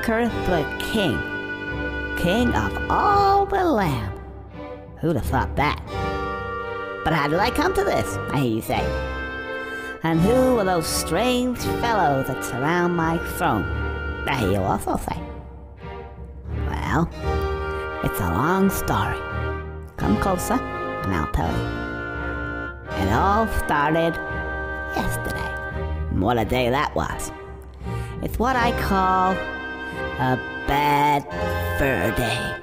Conker the king. King of all the land. Who'd have thought that? But how did I come to this, I hear you say? And who are those strange fellows that surround my throne? I hear you also say. Well, it's a long story. Come closer, and I'll tell you. It all started yesterday. What a day that was. It's what I call a bad fur day.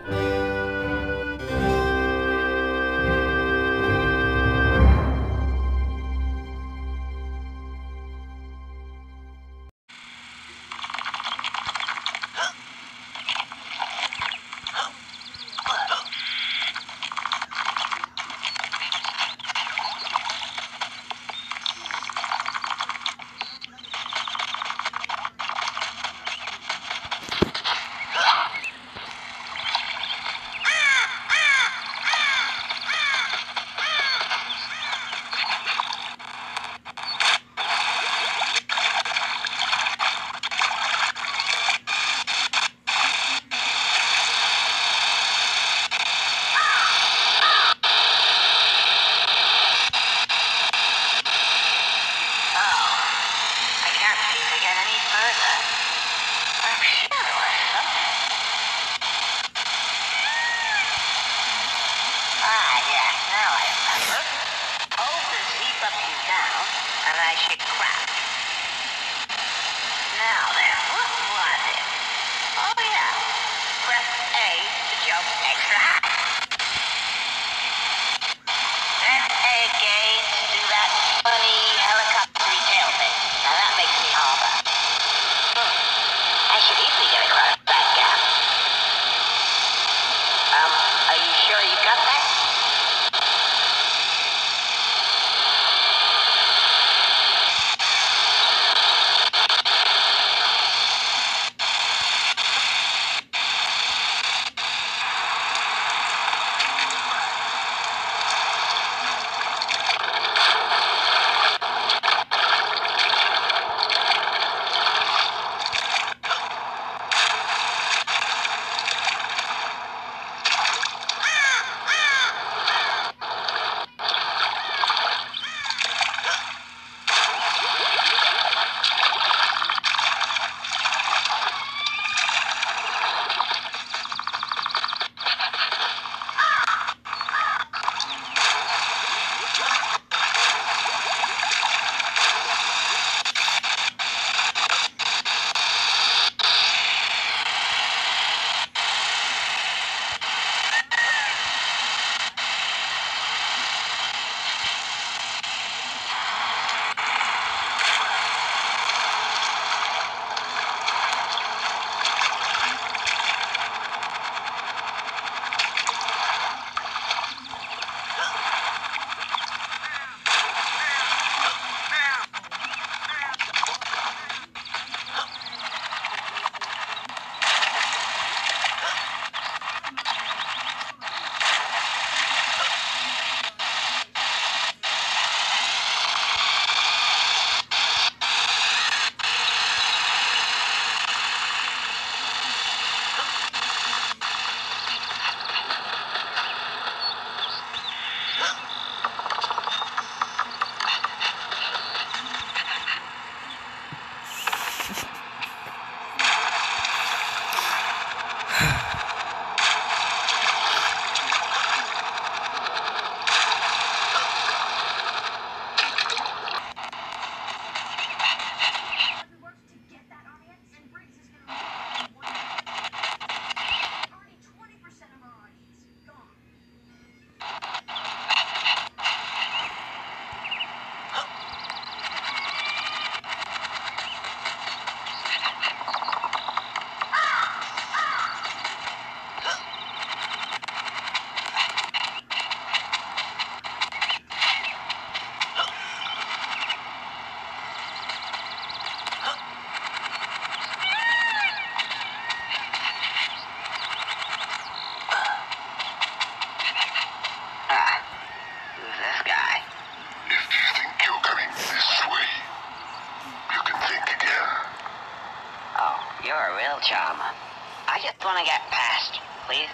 Just want to get past, please.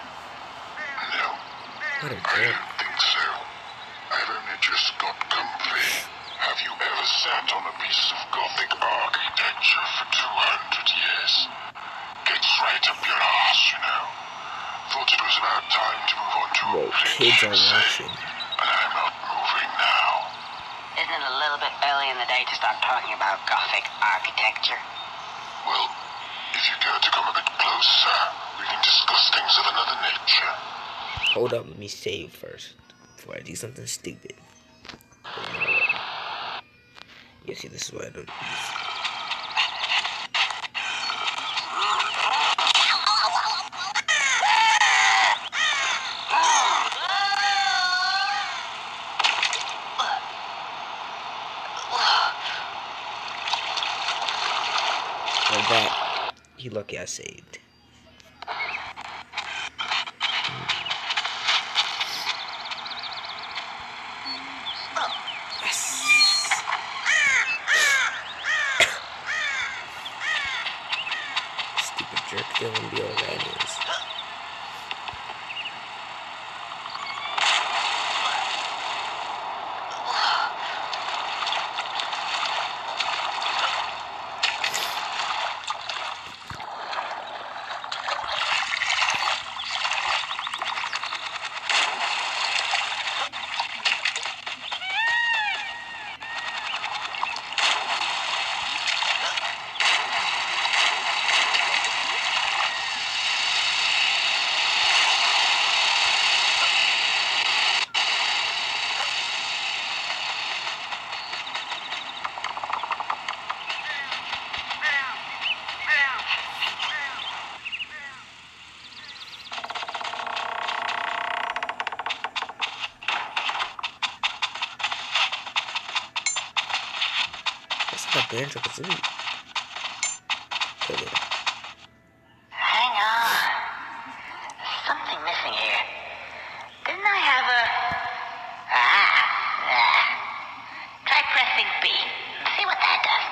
No, What a I dick. don't think so. I've only just got comfy. Have you ever sat on a piece of Gothic architecture for 200 years? Gets right up your ass, you know. Thought it was about time to move on to Whoa, a kids are set, watching. And I'm not moving now. Isn't it a little bit early in the day to start talking about Gothic architecture? Well, if you care to come a bit closer, we can discuss things of another nature. Hold up, let me save first before I do something stupid. You see, this is why I don't use. Like that. You lucky I saved. Stupid jerk Dylan be all that is. That's not Banjo Kazooie. Hang on. There's something missing here. Didn't I have a... Ah. Try pressing B. See what that does.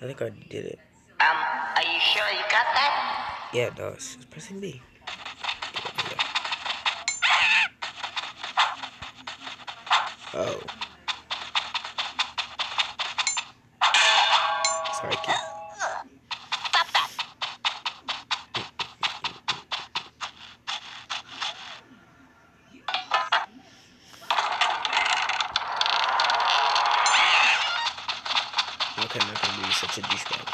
I think I did it. Um, are you sure you got that? Yeah, it does. It's pressing B. Oh. Sorry, kid. Stop that. Okay, I'm not gonna be such a douchebag.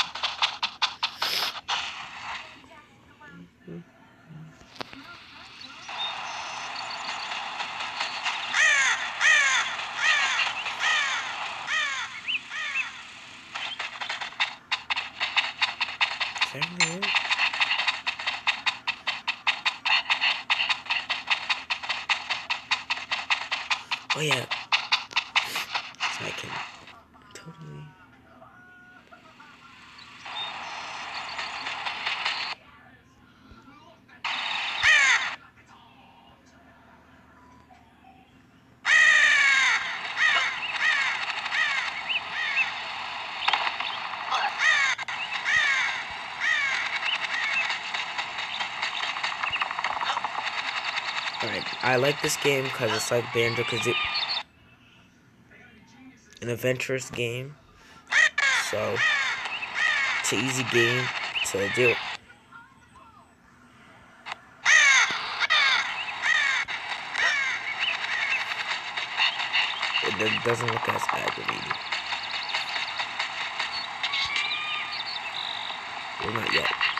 Is that really it? Oh yeah. So I can totally. Alright, I like this game because it's like Banjo Kazooie. An adventurous game. So, it's an easy game to do. It doesn't look as aggravating. Well, not yet.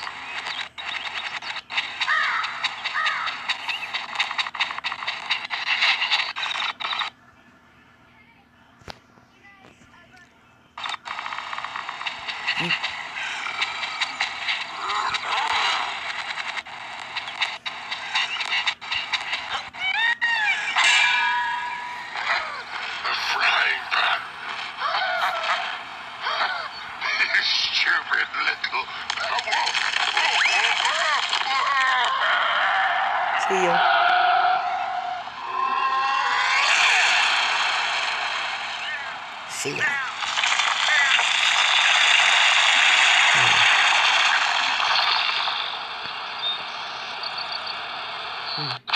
Mm.